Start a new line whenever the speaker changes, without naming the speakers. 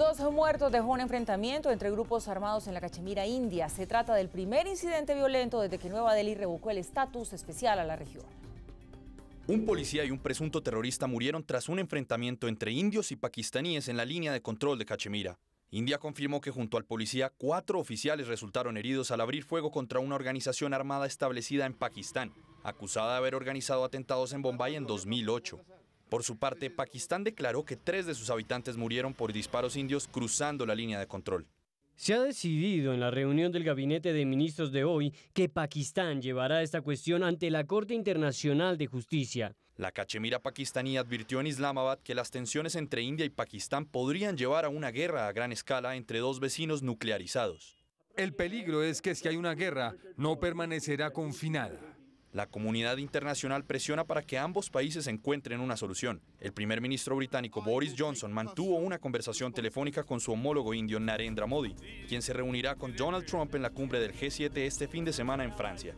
Dos muertos dejó un enfrentamiento entre grupos armados en la Cachemira, India. Se trata del primer incidente violento desde que Nueva Delhi revocó el estatus especial a la región.
Un policía y un presunto terrorista murieron tras un enfrentamiento entre indios y pakistaníes en la línea de control de Cachemira. India confirmó que junto al policía, cuatro oficiales resultaron heridos al abrir fuego contra una organización armada establecida en Pakistán, acusada de haber organizado atentados en Bombay en 2008. Por su parte, Pakistán declaró que tres de sus habitantes murieron por disparos indios cruzando la línea de control.
Se ha decidido en la reunión del gabinete de ministros de hoy que Pakistán llevará esta cuestión ante la Corte Internacional de Justicia.
La cachemira pakistaní advirtió en Islamabad que las tensiones entre India y Pakistán podrían llevar a una guerra a gran escala entre dos vecinos nuclearizados.
El peligro es que si hay una guerra, no permanecerá confinada.
La comunidad internacional presiona para que ambos países encuentren una solución. El primer ministro británico Boris Johnson mantuvo una conversación telefónica con su homólogo indio Narendra Modi, quien se reunirá con Donald Trump en la cumbre del G7 este fin de semana en Francia.